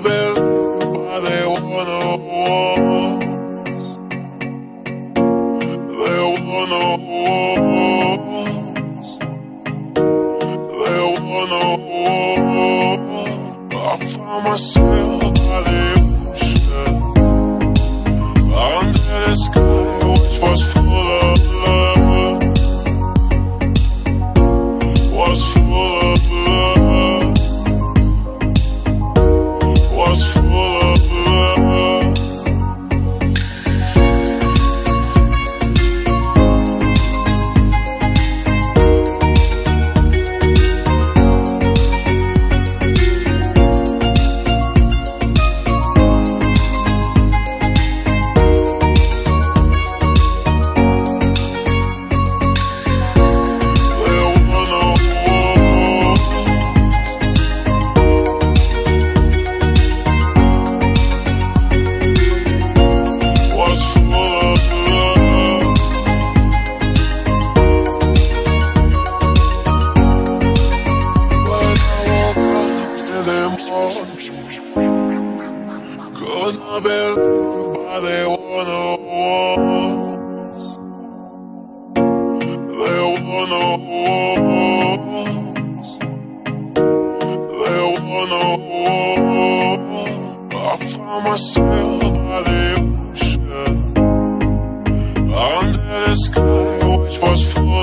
they wanna war. They wanna war. They wanna war. I found myself by the ocean under the sky, which was. Up in the morning, couldn't believe why they wanna. They wanna. I found myself by the ocean under the sky, which was full